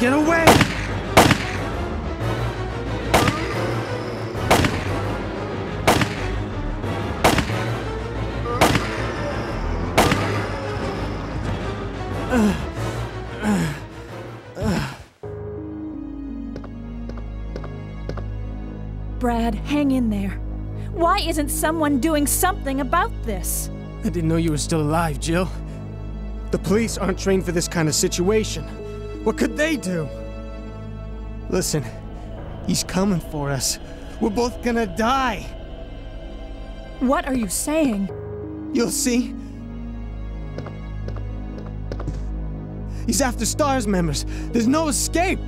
Get away! Brad, hang in there. Why isn't someone doing something about this? I didn't know you were still alive, Jill. The police aren't trained for this kind of situation. What could they do? Listen, he's coming for us. We're both gonna die. What are you saying? You'll see. He's after STARS members. There's no escape.